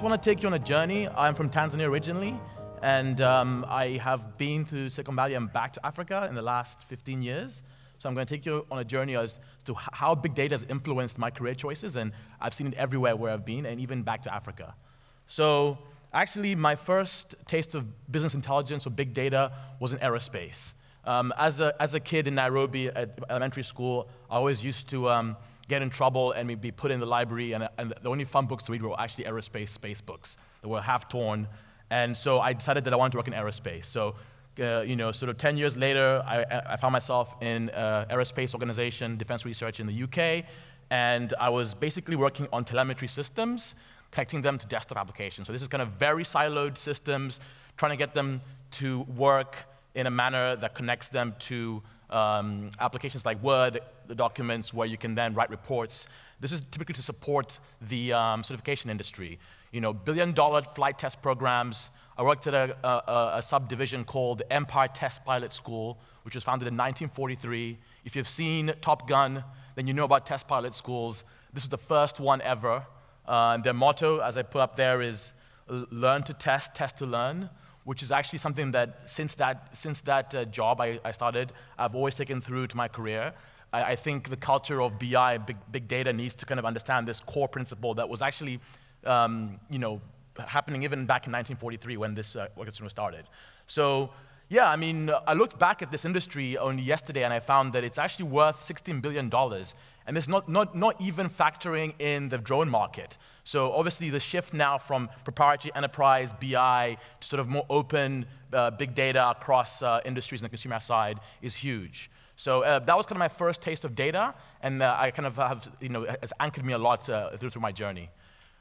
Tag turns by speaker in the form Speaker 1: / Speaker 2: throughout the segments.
Speaker 1: just want to take you on a journey. I'm from Tanzania originally, and um, I have been through Silicon Valley and back to Africa in the last 15 years. So I'm going to take you on a journey as to how big data has influenced my career choices, and I've seen it everywhere where I've been, and even back to Africa. So actually, my first taste of business intelligence or big data was in aerospace. Um, as, a, as a kid in Nairobi at elementary school, I always used to um, get in trouble and we'd be put in the library, and, and, the only fun books to read were actually aerospace space books that were half torn. And so I decided that I wanted to work in aerospace. So uh, you know, sort of 10 years later, I, I found myself in uh, aerospace organization, defense research in the UK, and I was basically working on telemetry systems, connecting them to desktop applications. So this is kind of very siloed systems, trying to get them to work in a manner that connects them to um, applications like Word, the documents where you can then write reports. This is typically to support the um, certification industry. You know, billion dollar flight test programs, I worked at a, a, a subdivision called the Empire Test Pilot School, which was founded in 1943. If you've seen Top Gun, then you know about test pilot schools. This is the first one ever. Uh, their motto, as I put up there, is learn to test, test to learn, which is actually something that since that, since that uh, job I, I, started, I've always taken through to my career. I, I, think the culture of BI, big, big data, needs to kind of understand this core principle that was actually, um, you know, happening even back in 1943 when this uh, was started. So yeah, I mean, I looked back at this industry only yesterday and I found that it's actually worth $16 billion. And it's not, not, not even factoring in the drone market. So obviously the shift now from proprietary enterprise, BI, to sort of more open uh, big data across uh, industries and the consumer side is huge. So uh, that was kind of my first taste of data, and uh, I kind of have, you know, has anchored me a lot uh, through, through my journey.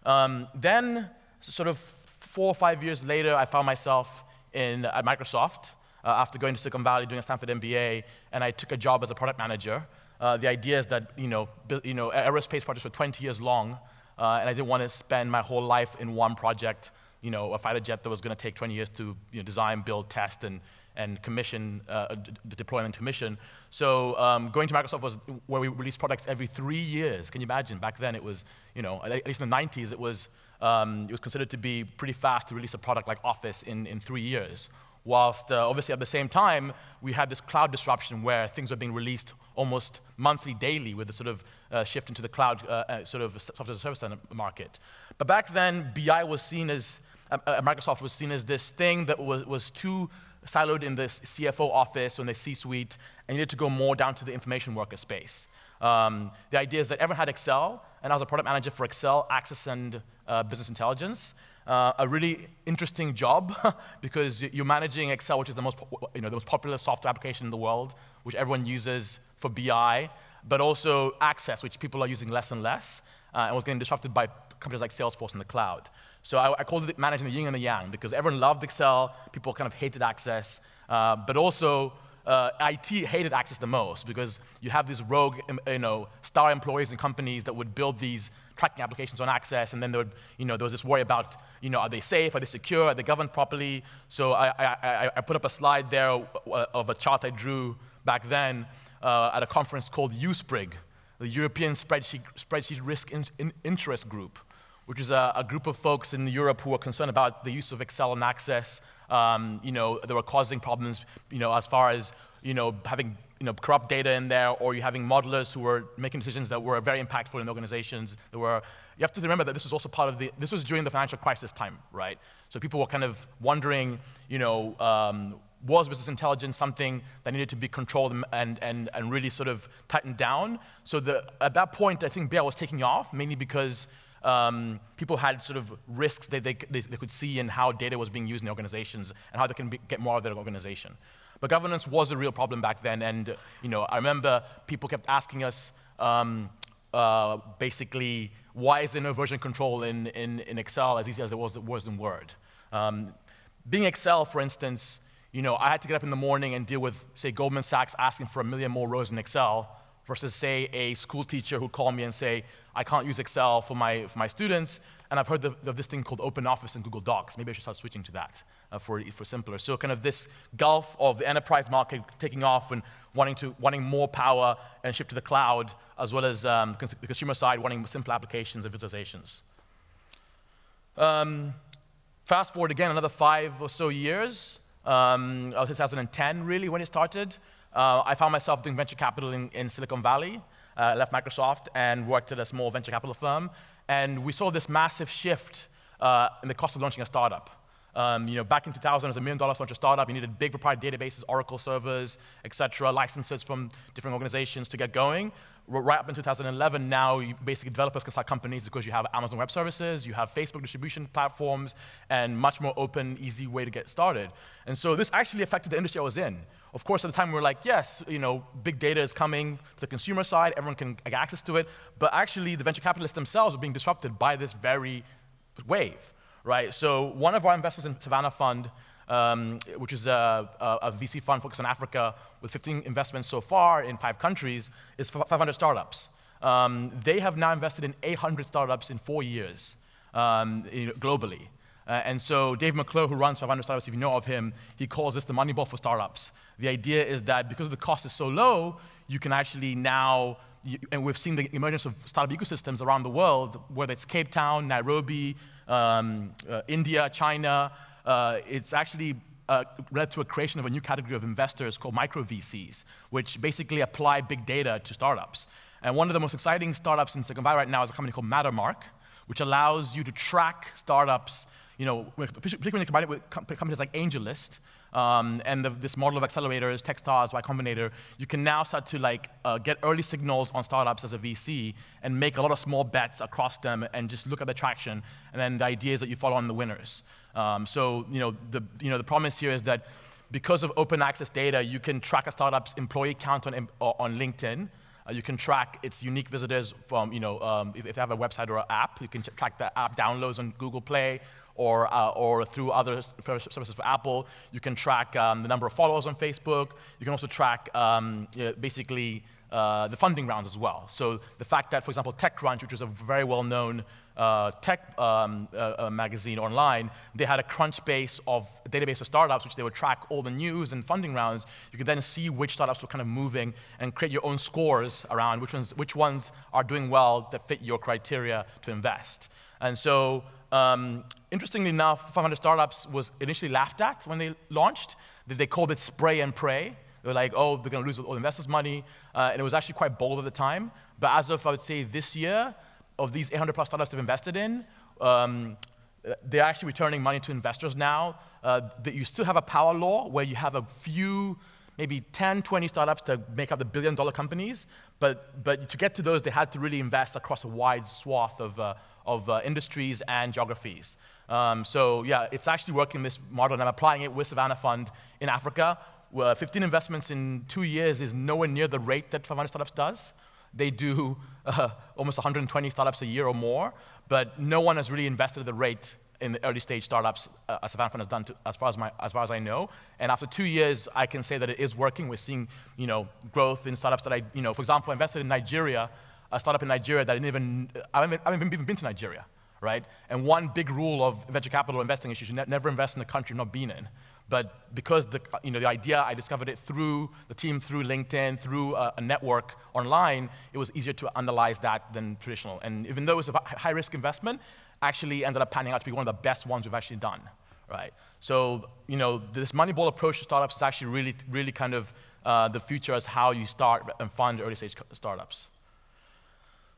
Speaker 1: Um, then sort of four or five years later, I found myself in, at Microsoft uh, after going to Silicon Valley, doing a Stanford MBA, and I took a job as a product manager. Uh, the idea is that you know, you know, aerospace projects were 20 years long, uh, and I didn't want to spend my whole life in one project, you know, a fighter jet that was going to take 20 years to you know, design, build, test, and, and commission, uh, deploy and commission. So um, going to Microsoft was where we released products every three years. Can you imagine? Back then it was, you know, at least in the 90s, it was um, it was considered to be pretty fast to release a product like Office in, in three years. Whilst uh, obviously at the same time, we had this cloud disruption where things were being released almost monthly, daily, with the sort of uh, shift into the cloud uh, uh sort of software as a service market. But back then, BI was seen as, uh, uh, Microsoft was seen as this thing that was, was too siloed in the CFO office or in the C-suite and needed to go more down to the information worker space. Um, the idea is that everyone had Excel, and I was a product manager for Excel, Access, and uh, Business Intelligence. Uh, a really interesting job because you're managing Excel, which is the most, you know, the most popular software application in the world, which everyone uses for BI, but also Access, which people are using less and less, uh, and was getting disrupted by companies like Salesforce in the cloud. So I, I called it managing the yin and the yang because everyone loved Excel, people kind of hated Access, uh, but also uh, IT hated Access the most because you have these rogue, you know, star employees in companies that would build these tracking applications on Access, and then there, would, you know, there was this worry about, you know, are they safe, are they secure, are they governed properly? So I, I, I put up a slide there of a chart I drew back then uh, at a conference called EuSpRIG, the European Spreadsheet, Spreadsheet Risk in, in Interest Group, which is a, a, group of folks in Europe who are concerned about the use of Excel and Access. Um, you know, they were causing problems, you know, as far as, you know, having you know, corrupt data in there, or you're having modelers who were making decisions that were very impactful in organizations. That were, you have to remember that this was also part of the, this was during the financial crisis time, right? So people were kind of wondering, you know, um, was business intelligence something that needed to be controlled and, and, and really sort of tightened down? So the, at that point, I think BI was taking off, mainly because um, people had sort of risks that they, they, they, could see in how data was being used in organizations and how they can be, get more of their organization. But governance was a real problem back then, and you know, I remember people kept asking us, um, uh, basically, why is there no version control in, in, in Excel as easy as it was, was in Word? Um, being Excel, for instance, you know, I had to get up in the morning and deal with, say, Goldman Sachs asking for a million more rows in Excel versus, say, a school teacher who called me and say, I can't use Excel for my, for my students, and I've heard of, this thing called Open Office and Google Docs. Maybe I should start switching to that uh, for, for simpler. So kind of this gulf of the enterprise market taking off and wanting, to, wanting more power and shift to the cloud, as well as um, the consumer side wanting simple applications and visualizations. Um, fast forward again another five or so years, um, 2010 really when it started. Uh, I found myself doing venture capital in, in Silicon Valley, uh, left Microsoft and worked at a small venture capital firm. And we saw this massive shift uh, in the cost of launching a startup. Um, you know, back in 2000, it was a million dollars to launch a startup. You needed big proprietary databases, Oracle servers, et cetera, licenses from different organizations to get going. Right up in 2011, now you basically developers can start companies because you have Amazon Web Services, you have Facebook distribution platforms, and much more open, easy way to get started. And so this actually affected the industry I was in. Of course, at the time we were like, yes, you know, big data is coming to the consumer side, everyone can get access to it, but actually the venture capitalists themselves were being disrupted by this very wave right? So one of our investors in Savannah Fund, um, which is a, a, a, VC fund focused on Africa with 15 investments so far in five countries, is 500 startups. Um, they have now invested in 800 startups in four years um, globally. Uh, and so Dave McClure, who runs 500 Startups, if you know of him, he calls this the Moneyball for startups. The idea is that because the cost is so low, you can actually now and we've seen the emergence of startup ecosystems around the world, whether it's Cape Town, Nairobi, um, uh, India, China. Uh, it's actually uh, led to a creation of a new category of investors called micro VCs, which basically apply big data to startups. And one of the most exciting startups in Silicon Valley right now is a company called Mattermark, which allows you to track startups, you know, particularly when you combine it with companies like AngelList, um, and the, this model of accelerators, Techstars, Y Combinator, you can now start to like uh, get early signals on startups as a VC and make a lot of small bets across them and just look at the traction. And then the idea is that you follow on the winners. Um, so you know the you know the promise here is that because of open access data, you can track a startup's employee count on, on LinkedIn. Uh, you can track its unique visitors from, you know, um, if, if, they have a website or an app, you can track the app downloads on Google Play or, uh, or through other services for Apple. You can track um, the number of followers on Facebook. You can also track um, basically uh, the funding rounds as well. So the fact that, for example, TechCrunch, which is a very well-known uh, tech um, uh, uh, magazine online, they had a Crunchbase of a database of startups, which they would track all the news and funding rounds. You could then see which startups were kind of moving and create your own scores around which ones, which ones are doing well that fit your criteria to invest. And so um, interestingly enough, 500 Startups was initially laughed at when they launched. They called it spray and pray. They were like, oh, they're going to lose all investors' money. Uh, and it was actually quite bold at the time. But as of, I would say, this year, of these 800 plus startups they've invested in, um, they're actually returning money to investors now. Uh, that you still have a power law where you have a few, maybe 10, 20 startups to make up the billion dollar companies. But, but to get to those, they had to really invest across a wide swath of, uh, of uh, industries and geographies. Um, so yeah, it's actually working this model, and I'm applying it with Savannah Fund in Africa. Where 15 investments in two years is nowhere near the rate that 500 Startups does. They do uh, almost 120 startups a year or more, but no one has really invested at the rate in the early stage startups uh, as Savannah Fund has done, to, as, far as, my, as far as I know. And after two years, I can say that it is working. We're seeing, you know, growth in startups that I, you know, for example, invested in Nigeria a startup in Nigeria that I didn't even, I haven't, I haven't even been to Nigeria, right? And one big rule of venture capital investing is you should ne never invest in a country you've not been in. But because the, you know, the idea, I discovered it through the team, through LinkedIn, through a, a network online, it was easier to analyze that than traditional. And even though it was a high risk investment, actually ended up panning out to be one of the best ones we've actually done, right? So, you know, this Moneyball approach to startups is actually really, really kind of uh, the future as how you start and fund early stage startups.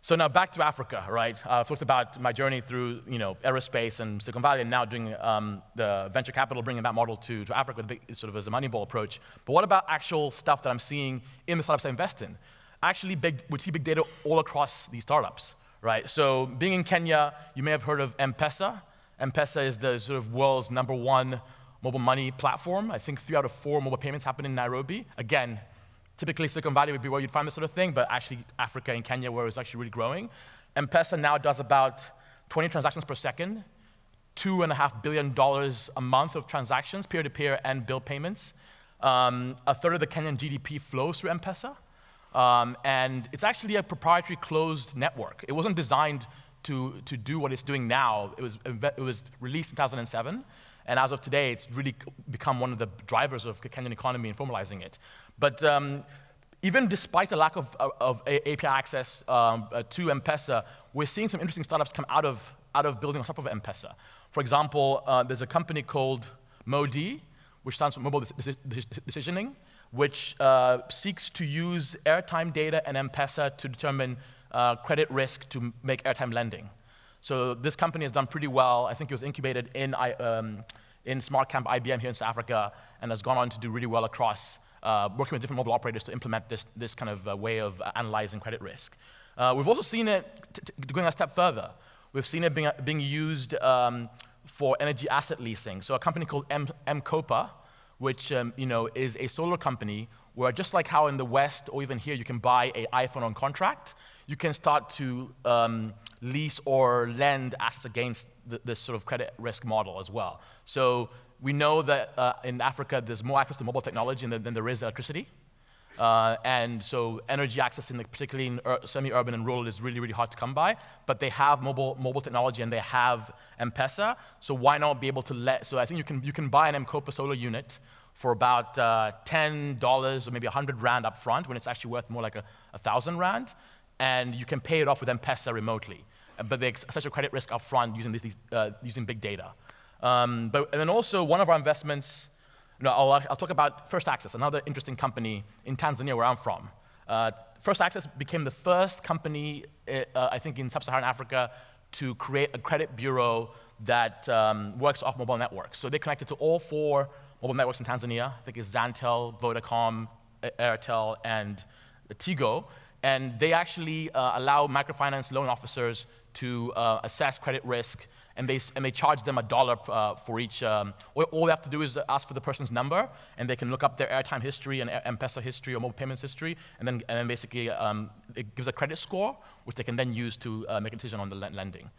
Speaker 1: So now back to Africa, right? Uh, I've talked about my journey through, you know, aerospace and Silicon Valley, and now doing um, the venture capital, bringing that model to, to Africa, sort of as a Moneyball approach. But what about actual stuff that I'm seeing in the startups I invest in? Actually, big, we see big data all across these startups, right? So being in Kenya, you may have heard of M-Pesa. M-Pesa is the sort of world's number one mobile money platform. I think three out of four mobile payments happen in Nairobi. Again, Typically, Silicon Valley would be where you'd find this sort of thing, but actually Africa and Kenya where it's actually really growing. M-Pesa now does about 20 transactions per second, $2.5 billion a month of transactions, peer-to-peer and bill payments. Um, a third of the Kenyan GDP flows through M-Pesa. Um, and it's actually a proprietary closed network. It wasn't designed to, to do what it's doing now. It was, it was released in 2007. And as of today, it's really become one of the drivers of Kenyan economy and formalizing it. But um, even despite the lack of, of API access um, uh, to M-Pesa, we're seeing some interesting startups come out of, out of building on top of M-Pesa. For example, uh, there's a company called MoDe, which stands for Mobile Decisioning, which uh, seeks to use airtime data and M-Pesa to determine uh, credit risk to make airtime lending. So this company has done pretty well. I think it was incubated in, um, in SmartCamp IBM here in South Africa and has gone on to do really well across uh, working with different mobile operators to implement this, this kind of uh, way of analyzing credit risk. Uh, we've also seen it going a step further. We've seen it being, being used um, for energy asset leasing. So a company called M- which um, you know, is a solar company where just like how in the West or even here you can buy an iPhone on contract, you can start to um, lease or lend assets against the, this sort of credit risk model as well. So we know that uh, in Africa there's more access to mobile technology than, than there is electricity. Uh, and so energy access, in the, particularly in ur- semi-urban and rural, is really, really hard to come by. But they have mobile, mobile technology and they have M-Pesa. So why not be able to let? So I think you can, you can buy an M-Kopa solar unit for about uh, $10 or maybe 100 rand up front when it's actually worth more like a, 1,000 rand. And you can pay it off with M-Pesa remotely. But there's such a credit risk up front using, these, uh, using big data. Um, but, and then also one of our investments you know, I'll, I'll, talk about First Access, another interesting company in Tanzania where I'm from. Uh, First Access became the first company, uh, I think, in sub-Saharan Africa to create a credit bureau that um, works off mobile networks. So they connected to all four mobile networks in Tanzania. I think it's Zantel, Vodacom, Airtel, and Tigo. And they actually uh, allow microfinance loan officers to uh, assess credit risk and they, and they charge them a dollar uh, for each. Um, all, they have to do is ask for the person's number, and they can look up their airtime history and M-Pesa history or mobile payments history, and then, and then basically um, it gives a credit score, which they can then use to uh, make a decision on the lending.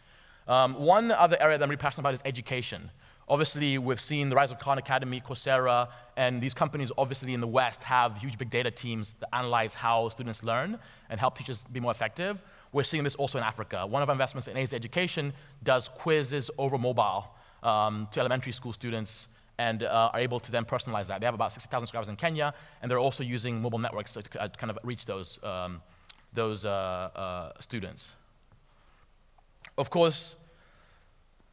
Speaker 1: Um, one other area that I'm really passionate about is education. Obviously, we've seen the rise of Khan Academy, Coursera, and these companies, obviously, in the West have huge big data teams that analyze how students learn and help teachers be more effective. We're seeing this also in Africa. One of our investments in Eneza Education does quizzes over mobile um, to elementary school students and uh, are able to then personalize that. They have about 60,000 subscribers in Kenya, and they're also using mobile networks to uh, kind of reach those, um, those uh, uh, students. Of course,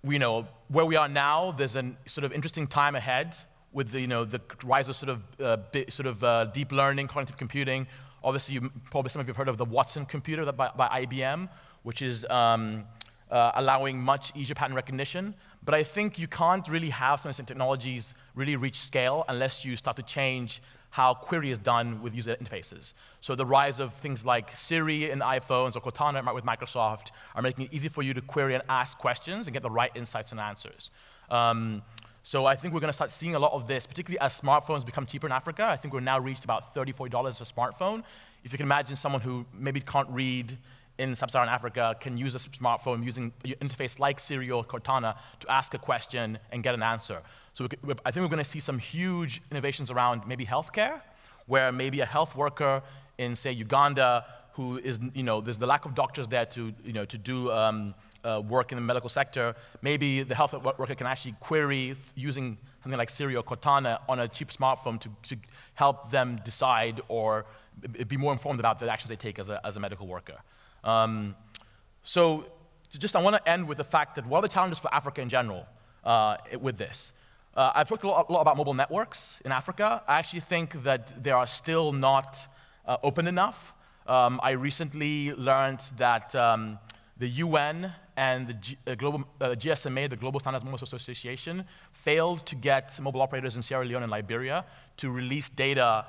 Speaker 1: we know where we are now, there's a sort of interesting time ahead with the, you know, the rise of sort of, uh, sort of uh, deep learning, cognitive computing, Obviously, you, probably some of you have heard of the Watson computer by, by IBM, which is um, uh, allowing much easier pattern recognition. But I think you can't really have some of these technologies really reach scale unless you start to change how query is done with user interfaces. So the rise of things like Siri in iPhones or Cortana with Microsoft are making it easy for you to query and ask questions and get the right insights and answers. Um, so I think we're going to start seeing a lot of this, particularly as smartphones become cheaper in Africa. I think we're now reached about $30, $40 a smartphone. If you can imagine someone who maybe can't read in sub-Saharan Africa can use a smartphone using an interface like Siri or Cortana to ask a question and get an answer. So I think we're going to see some huge innovations around maybe healthcare, where maybe a health worker in, say, Uganda, who is, you know, there's the lack of doctors there to, you know, to do um, uh, work in the medical sector, maybe the health worker can actually query using something like Siri or Cortana on a cheap smartphone to, to help them decide or be more informed about the actions they take as a, as a medical worker. Um, so just I want to end with the fact that what are the challenges for Africa in general uh, with this? Uh, I've talked a lot, a lot, about mobile networks in Africa. I actually think that they are still not uh, open enough. Um, I recently learned that um, the UN and the G, uh, global, uh, GSMA, the Global Standards Model Association, failed to get mobile operators in Sierra Leone and Liberia to release data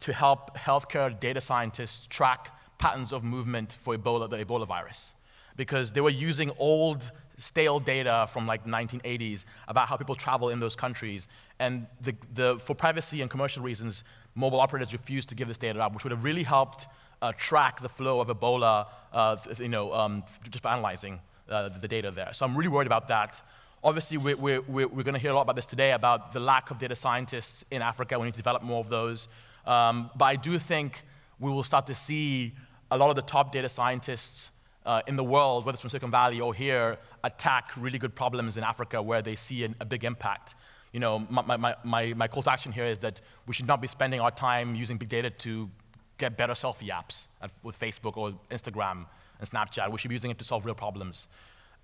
Speaker 1: to help healthcare data scientists track patterns of movement for Ebola, the Ebola virus. Because they were using old, stale data from like the 1980s about how people travel in those countries. And the, the, for privacy and commercial reasons, mobile operators refused to give this data out, which would have really helped uh, track the flow of Ebola, uh, you know, um, just by analyzing uh, the data there. So I'm really worried about that. Obviously, we're, we're, we're going to hear a lot about this today about the lack of data scientists in Africa. We need to develop more of those. Um, but I do think we will start to see a lot of the top data scientists uh, in the world, whether it's from Silicon Valley or here, attack really good problems in Africa where they see an, a big impact. You know, my, my, my, my call to action here is that we should not be spending our time using big data to get better selfie apps with Facebook or Instagram and Snapchat. We should be using it to solve real problems.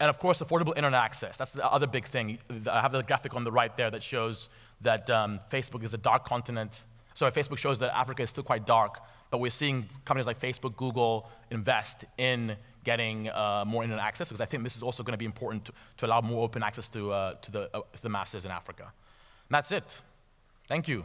Speaker 1: And of course, affordable internet access. That's the other big thing. I have the graphic on the right there that shows that um, Facebook is a dark continent. Sorry, Facebook shows that Africa is still quite dark, but we're seeing companies like Facebook, Google invest in getting uh, more internet access because I think this is also going to be important to, to allow more open access to, uh, to, the, uh, to the masses in Africa. And that's it. Thank you.